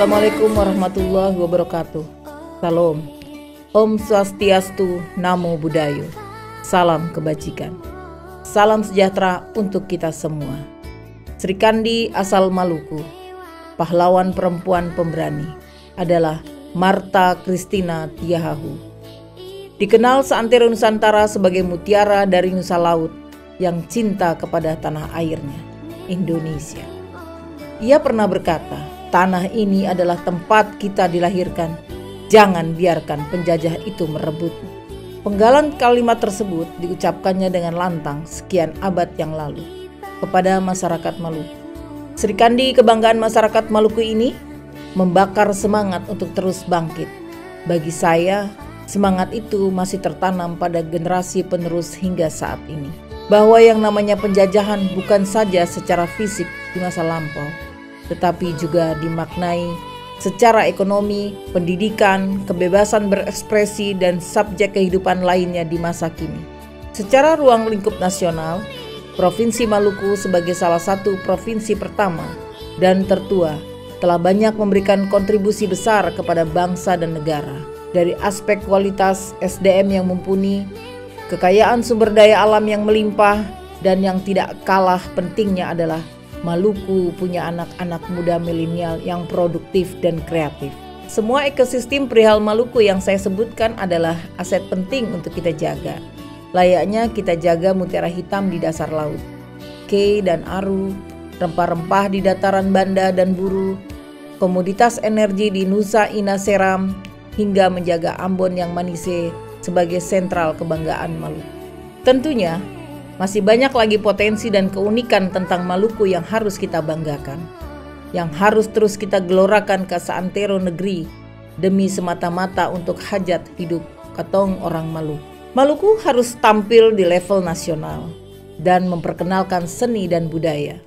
Assalamualaikum warahmatullahi wabarakatuh. Salam. Om Swastiastu, Namo Buddhaya. Salam kebajikan. Salam sejahtera untuk kita semua. Sri Kandi asal Maluku, pahlawan perempuan pemberani, adalah Marta Christina Tiahahu. Dikenal seantero Nusantara sebagai mutiara dari Nusa Laut yang cinta kepada tanah airnya, Indonesia. Ia pernah berkata, Tanah ini adalah tempat kita dilahirkan. Jangan biarkan penjajah itu merebut. Penggalan kalimat tersebut diucapkannya dengan lantang sekian abad yang lalu kepada masyarakat Maluku. Sri Kandi kebanggaan masyarakat Maluku ini membakar semangat untuk terus bangkit. Bagi saya, semangat itu masih tertanam pada generasi penerus hingga saat ini. Bahwa yang namanya penjajahan bukan saja secara fisik di masa lampau, tetapi juga dimaknai secara ekonomi, pendidikan, kebebasan berekspresi, dan subjek kehidupan lainnya di masa kini. Secara ruang lingkup nasional, Provinsi Maluku sebagai salah satu provinsi pertama dan tertua telah banyak memberikan kontribusi besar kepada bangsa dan negara. Dari aspek kualitas SDM yang mumpuni, kekayaan sumber daya alam yang melimpah, dan yang tidak kalah pentingnya adalah Maluku punya anak-anak muda milenial yang produktif dan kreatif. Semua ekosistem perihal Maluku yang saya sebutkan adalah aset penting untuk kita jaga. Layaknya kita jaga mutiara hitam di dasar laut. Kei dan aru, rempah-rempah di dataran banda dan buru, komoditas energi di Nusa Ina Seram, hingga menjaga Ambon yang manise sebagai sentral kebanggaan Maluku. Tentunya, masih banyak lagi potensi dan keunikan tentang Maluku yang harus kita banggakan, yang harus terus kita gelorakan ke seantero negeri demi semata-mata untuk hajat hidup katong orang Maluku. Maluku harus tampil di level nasional dan memperkenalkan seni dan budaya,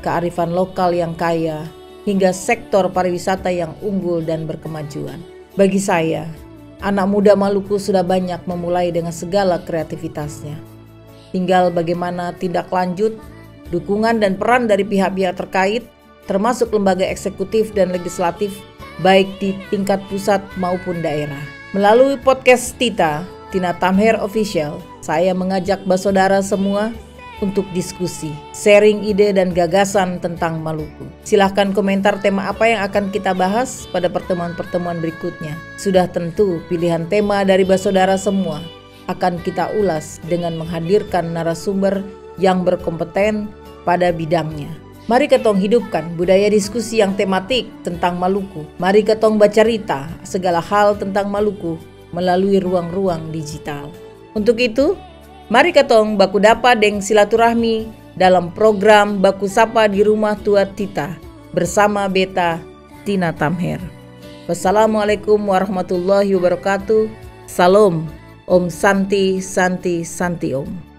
kearifan lokal yang kaya, hingga sektor pariwisata yang unggul dan berkemajuan. Bagi saya, anak muda Maluku sudah banyak memulai dengan segala kreativitasnya Tinggal bagaimana tindak lanjut, dukungan dan peran dari pihak-pihak terkait, termasuk lembaga eksekutif dan legislatif, baik di tingkat pusat maupun daerah. Melalui podcast Tita, Tina Tamher Official, saya mengajak basodara semua untuk diskusi, sharing ide dan gagasan tentang Maluku. Silahkan komentar tema apa yang akan kita bahas pada pertemuan-pertemuan berikutnya. Sudah tentu pilihan tema dari basodara semua akan kita ulas dengan menghadirkan narasumber yang berkompeten pada bidangnya. Mari ketong hidupkan budaya diskusi yang tematik tentang Maluku. Mari ketong baca cerita segala hal tentang Maluku melalui ruang-ruang digital. Untuk itu, mari ketong baku dapa deng silaturahmi dalam program Baku Sapa di Rumah Tua Tita bersama Beta Tina Tamher. Wassalamualaikum warahmatullahi wabarakatuh. Salam. Om Santi Santi Santi Om.